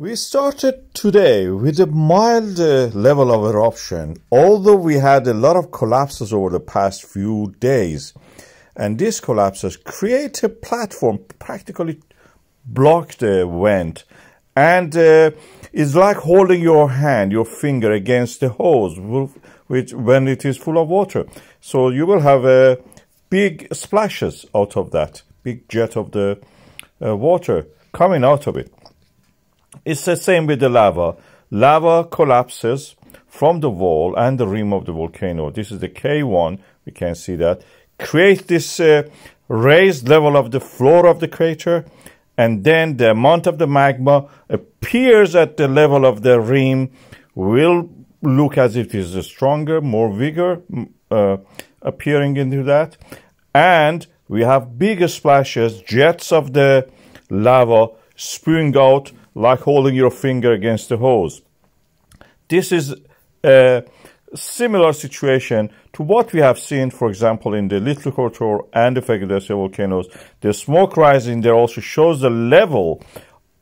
We started today with a mild uh, level of eruption, although we had a lot of collapses over the past few days. And these collapses create a platform, practically block the vent. And uh, it's like holding your hand, your finger against the hose, which when it is full of water. So you will have uh, big splashes out of that, big jet of the uh, water coming out of it. It's the same with the lava. Lava collapses from the wall and the rim of the volcano. This is the K1. We can see that. Create this uh, raised level of the floor of the crater. And then the amount of the magma appears at the level of the rim will look as if it is stronger, more vigor uh, appearing into that. And we have bigger splashes, jets of the lava spewing out like holding your finger against the hose. This is a similar situation to what we have seen, for example, in the Litli Hrútur and the Fagradalsfjall volcanoes. The smoke rising there also shows the level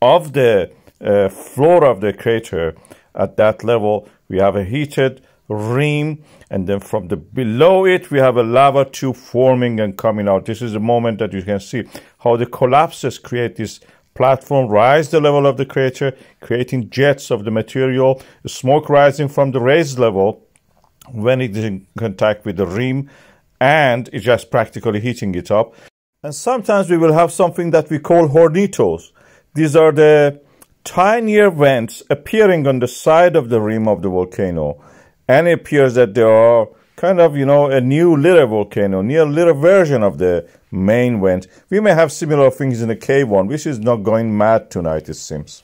of the uh, floor of the crater. At that level, we have a heated rim, and then from the below it, we have a lava tube forming and coming out. This is the moment that you can see how the collapses create this platform rise the level of the crater, creating jets of the material, smoke rising from the raised level when it is in contact with the rim, and it's just practically heating it up. And sometimes we will have something that we call hornitos. These are the tinier vents appearing on the side of the rim of the volcano. And it appears that there are kind of, you know, a new little volcano, near little version of the main vent. We may have similar things in the K1, which is not going mad tonight, it seems.